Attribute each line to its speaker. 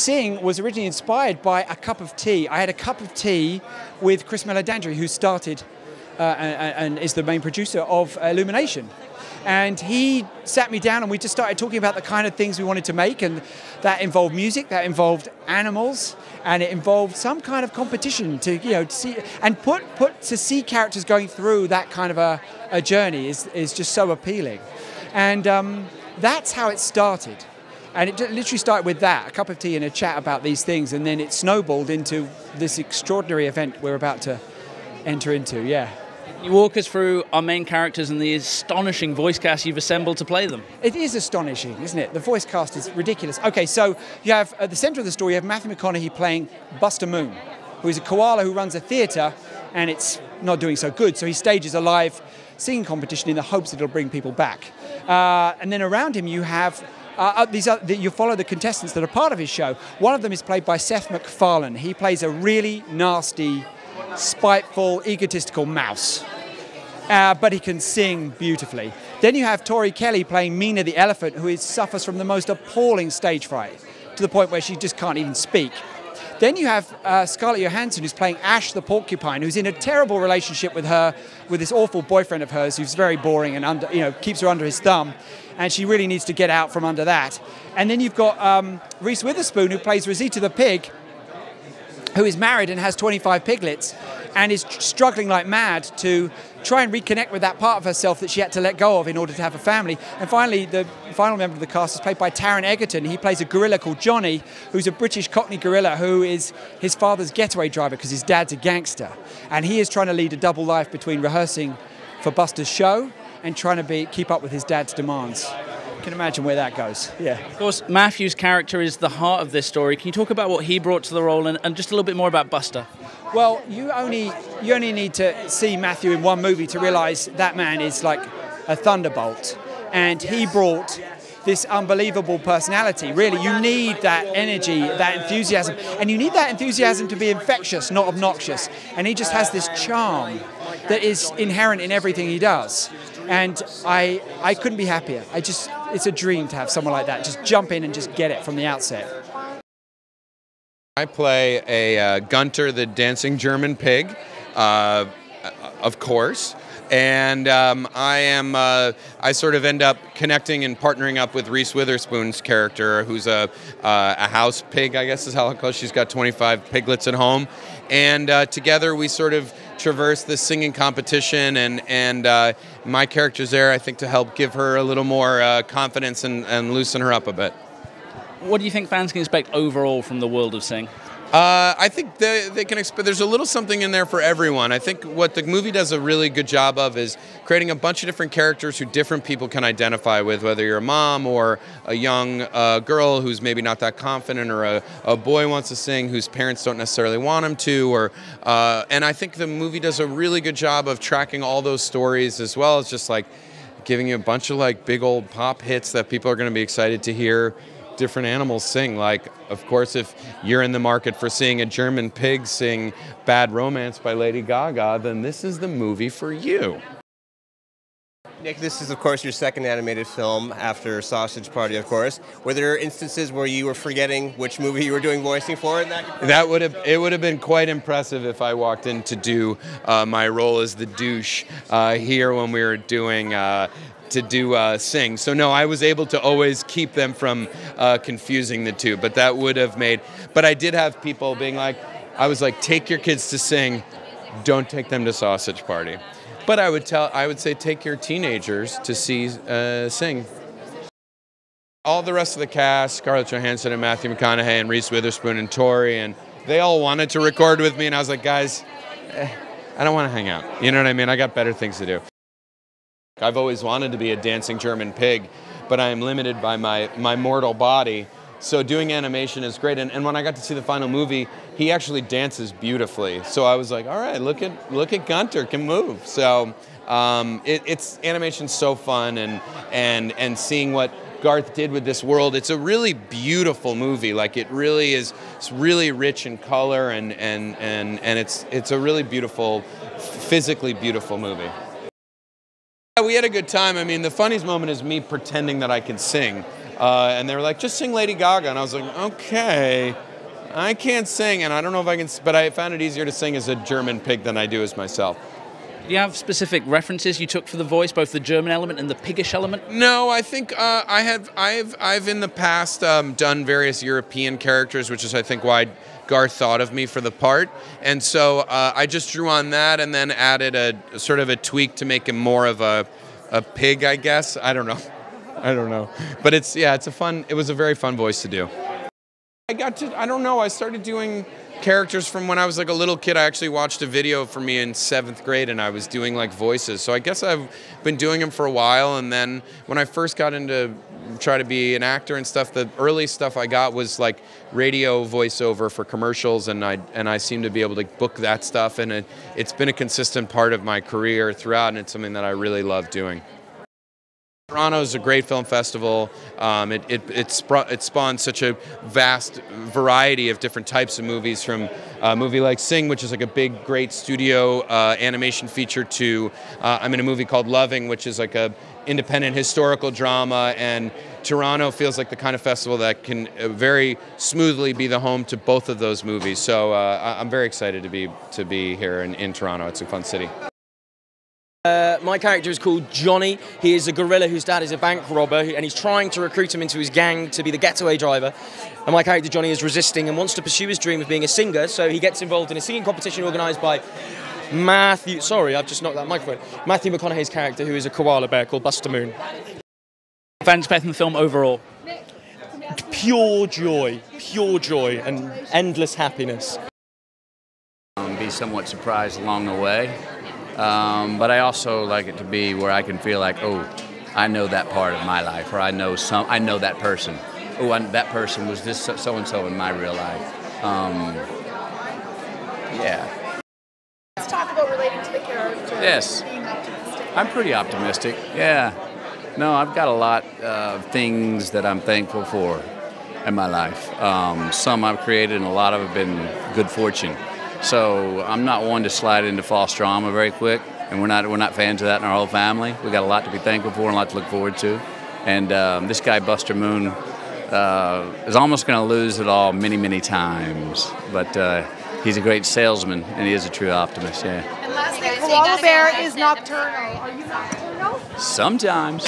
Speaker 1: Sing was originally inspired by a cup of tea. I had a cup of tea with Chris Meledandri, who started uh, and, and, is the main producer of Illumination. And he sat me down and we just started talking about the kind of things we wanted to make. And that involved music, that involved animals, and it involved some kind of competition to, you know, to see and put, put to see characters going through that kind of a, a journey is, is just so appealing. And um, that's how it started. And it literally started with that a cup of tea and a chat about these things, and then it snowballed into this extraordinary event we're about to enter into. Yeah.
Speaker 2: You walk us through our main characters and the astonishing voice cast you've assembled to play them.
Speaker 1: It is astonishing, isn't it? The voice cast is ridiculous. Okay, so you have at the center of the story, you have Matthew McConaughey playing Buster Moon, who is a koala who runs a theater, and it's not doing so good. So he stages a live singing competition in the hopes that it'll bring people back. Uh, and then around him, you have uh, uh, these are, you follow the contestants that are part of his show. One of them is played by Seth MacFarlane. He plays a really nasty, spiteful, egotistical mouse. Uh, but he can sing beautifully. Then you have Tori Kelly playing Mina the elephant, who is, suffers from the most appalling stage fright to the point where she just can't even speak. Then you have uh, Scarlett Johansson, who's playing Ash the porcupine, who's in a terrible relationship with her, with this awful boyfriend of hers, who's very boring and under, you know, keeps her under his thumb, and she really needs to get out from under that. And then you've got um, Reese Witherspoon, who plays Rosita the pig, who is married and has 25 piglets, and is struggling like mad to try and reconnect with that part of herself that she had to let go of in order to have a family. And finally, the final member of the cast is played by Taron Egerton. He plays a gorilla called Johnny, who's a British Cockney gorilla who is his father's getaway driver because his dad's a gangster. And he is trying to lead a double life between rehearsing for Buster's show and trying to be, keep up with his dad's demands. Can imagine where that goes. Yeah.
Speaker 2: Of course, Matthew's character is the heart of this story. Can you talk about what he brought to the role and, and just a little bit more about Buster?
Speaker 1: Well, you only you only need to see Matthew in one movie to realise that man is like a thunderbolt, and he brought this unbelievable personality. Really, you need that energy, that enthusiasm, and you need that enthusiasm to be infectious, not obnoxious. And he just has this charm that is inherent in everything he does. And I I couldn't be happier. I just it's a dream to have someone like that just jump in and just get it from the outset.
Speaker 3: I play a uh, Gunter, the dancing German pig, uh, of course. And um, I am, uh, I sort of end up connecting and partnering up with Reese Witherspoon's character, who's a, uh, a house pig, I guess is how it goes. She's got 25 piglets at home. And uh, together we sort of traverse the singing competition, and, and uh, my character's there, I think, to help give her a little more confidence and, and loosen her up a bit
Speaker 2: what do you think fans can expect overall from the world of Sing?
Speaker 3: Uh, I think they, they can there's a little something in there for everyone. I think what the movie does a really good job of is creating a bunch of different characters who different people can identify with, whether you're a mom or a young uh, girl who's maybe not that confident, or a, a, boy wants to sing whose parents don't necessarily want him to. Or uh, and I think the movie does a really good job of tracking all those stories as well as just like giving you a bunch of like big old pop hits that people are going to be excited to hear different animals sing. Like, of course, if you're in the market for seeing a German pig sing Bad Romance by Lady Gaga, then this is the movie for you.
Speaker 4: Nick, this is, of course, your second animated film after Sausage Party, of course. Were there instances where you were forgetting which movie you were doing voicing for?
Speaker 3: that, that would have it would have been quite impressive if I walked in to do uh, my role as the douche uh, here when we were doing uh, to do uh, sing. So no, I was able to always keep them from uh, confusing the two. But that would have made. But I did have people being like, I was like, take your kids to sing, don't take them to sausage party. But I would tell, I would say, take your teenagers to see uh, sing. All the rest of the cast, Scarlett Johansson and Matthew McConaughey and Reese Witherspoon and Tori, and they all wanted to record with me, and I was like, guys, eh, I don't want to hang out. You know what I mean? I got better things to do. I've always wanted to be a dancing German pig, but I am limited by my, my mortal body. So doing animation is great. And, and when I got to see the final movie, he actually dances beautifully. So I was like, all right, look at look at Gunter can move. So um, it, it's animation's so fun, and and and seeing what Garth did with this world. It's a really beautiful movie. Like it really is. It's really rich in color, and and and and it's it's a really beautiful, physically beautiful movie. We had a good time. I mean, the funniest moment is me pretending that I can sing. Uh, and they were like, just sing Lady Gaga, and I was like, okay. I can't sing, and I don't know if I can, but I found it easier to sing as a German pig than I do as myself.
Speaker 2: Do you have specific references you took for the voice, both the German element and the piggish element?
Speaker 3: No, I think uh, I have. I've I've in the past um, done various European characters, which is I think why Garth thought of me for the part, and so uh, I just drew on that and then added a sort of a tweak to make him more of a a pig, I guess. I don't know. I don't know, but it's yeah, it's a fun. It was a very fun voice to do. I got to. I don't know. I started doing characters from when I was like a little kid. I actually watched a video for me in seventh grade, and I was doing like voices. So I guess I've been doing them for a while. And then when I first got into try to be an actor and stuff, the early stuff I got was like radio voiceover for commercials, and I and I seem to be able to book that stuff. And it, it's been a consistent part of my career throughout, and it's something that I really love doing. Toronto is a great film festival. Um, it it it, it spawned such a vast variety of different types of movies, from a movie like Sing, which is like a big, great studio uh, animation feature, to uh, I'm in a movie called Loving, which is like a independent historical drama. And Toronto feels like the kind of festival that can uh, very smoothly be the home to both of those movies. So uh, I'm very excited to be to be here in, in Toronto. It's a fun city.
Speaker 5: Uh, my character is called Johnny. He is a gorilla whose dad is a bank robber, and he's trying to recruit him into his gang to be the getaway driver. And my character Johnny is resisting and wants to pursue his dream of being a singer, so he gets involved in a singing competition organised by Matthew. Sorry, I've just knocked that microphone. Matthew McConaughey's character, who is a koala bear called Buster Moon.
Speaker 2: Fans Beth in the film overall.
Speaker 5: Pure joy, pure joy, and endless happiness.
Speaker 6: um, be somewhat surprised along the way. Um, but I also like it to be where I can feel like, oh, I know that part of my life, or I know some, I know that person. Oh, I, that person was this so and so in my real life. Um, yeah.
Speaker 7: Let's talk about relating to the character.
Speaker 6: Yes.
Speaker 7: Being optimistic.
Speaker 6: I'm pretty optimistic. Yeah. No, I've got a lot of things that I'm thankful for in my life. Um, some I've created, and a lot of have been good fortune. So I'm not one to slide into false drama very quick, and we're not we're not fans of that in our whole family. We got a lot to be thankful for and a lot to look forward to. And um, this guy Buster Moon uh, is almost going to lose it all many many times, but. Uh, He's a great salesman, and he is a true optimist. Yeah.
Speaker 7: And lastly, koala bear is nocturnal. Are you nocturnal?
Speaker 6: Sometimes.